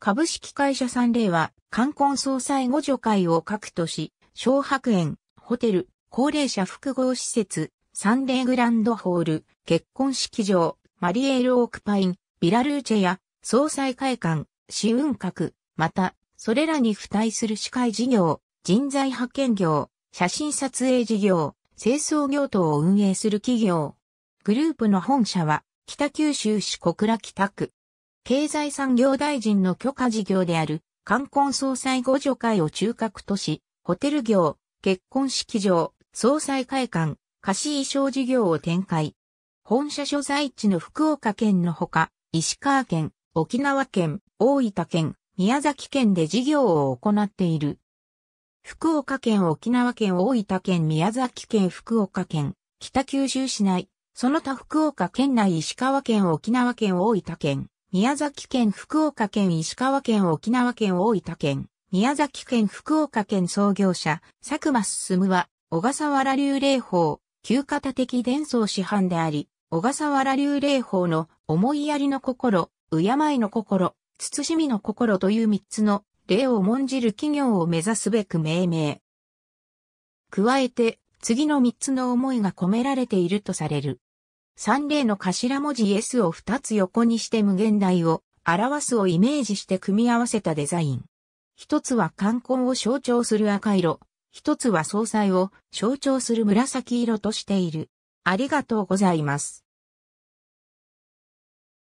株式会社サンレイは、冠婚葬祭互助会を各都市、小白園、ホテル、高齢者複合施設、サンレイグランドホール、結婚式場、マリエールオークパイン、ビラルーチェや、総裁会館、市運閣、また、それらに付帯する司会事業、人材派遣業、写真撮影事業、清掃業等を運営する企業。グループの本社は、北九州市小倉北区。経済産業大臣の許可事業である、冠婚葬祭互助会を中核とし、ホテル業、結婚式場、総裁会館、貸衣装事業を展開。本社所在地の福岡県のほか、石川県、沖縄県、大分県、宮崎県で事業を行っている。福岡県、沖縄県、大分県、宮崎県、福岡県、北九州市内、その他福岡県内、石川県、沖縄県、大分県、宮崎県福岡県石川県沖縄県大分県、宮崎県福岡県創業者、佐久間進は、小笠原流霊法、旧型的伝送師範であり、小笠原流霊法の思いやりの心、敬いの心、慎みの心という三つの霊を重んじる企業を目指すべく命名。加えて、次の三つの思いが込められているとされる。三例の頭文字 S を二つ横にして無限大を表すをイメージして組み合わせたデザイン。一つは冠婚を象徴する赤色、一つは総裁を象徴する紫色としている。ありがとうございます。